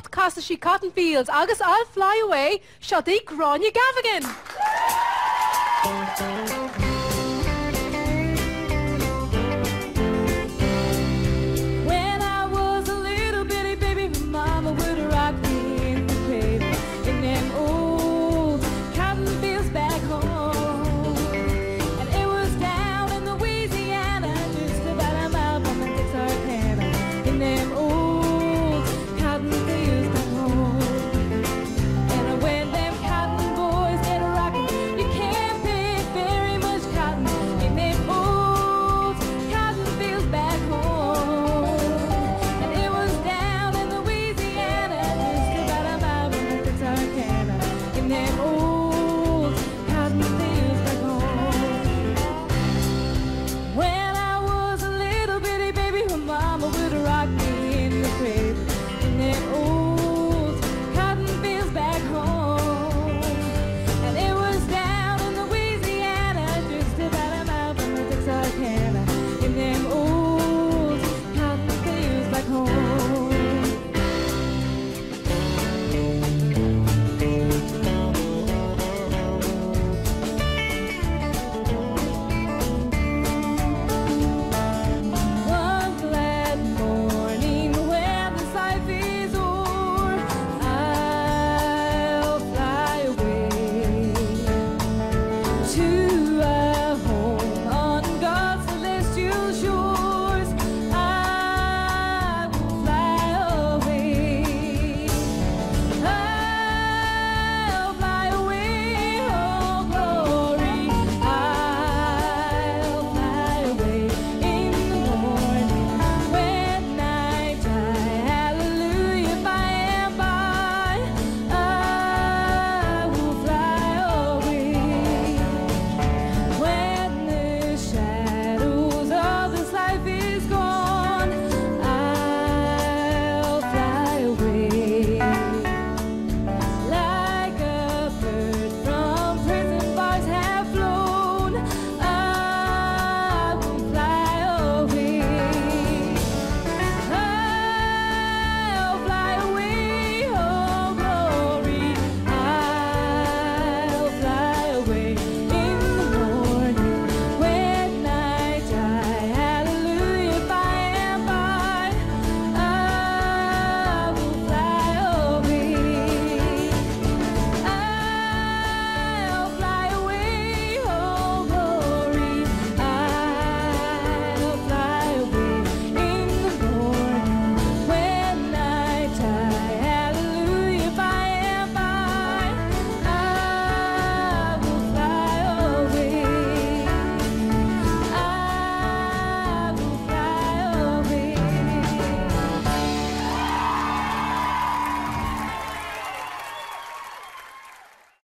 locht casa sí cotton fields I'll fly away seo dí gráine gafagan.